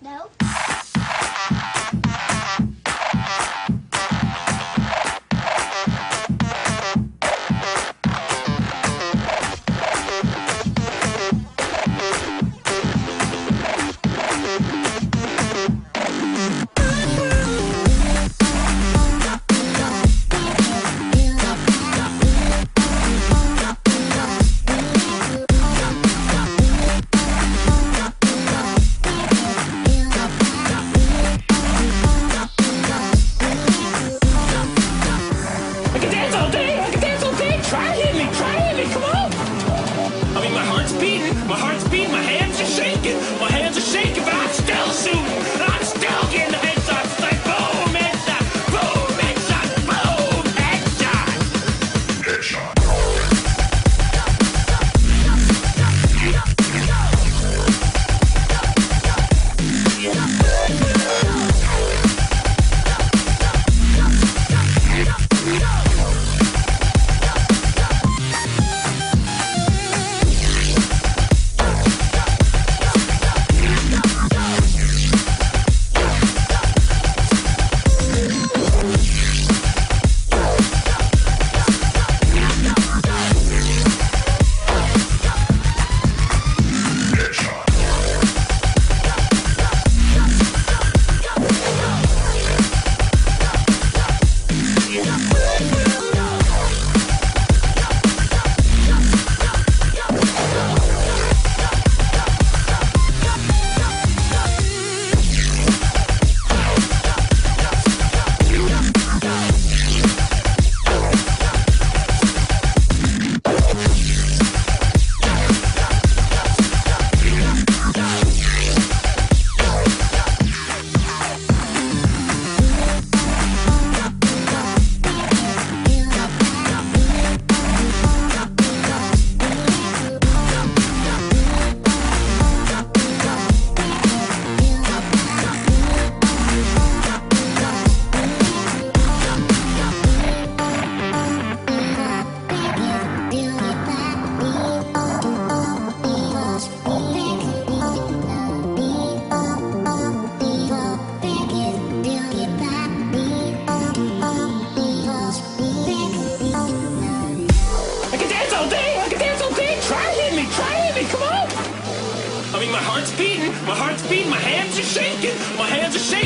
No. My hands are shaking. feet, my hands are shaking, my hands are shaking.